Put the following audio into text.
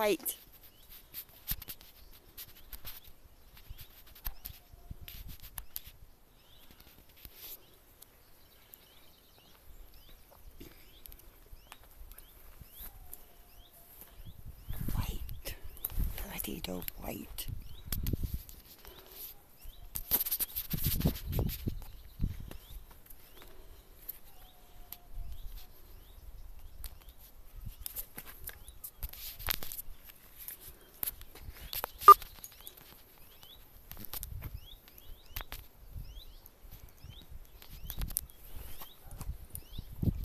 White. White. Bloody dope white.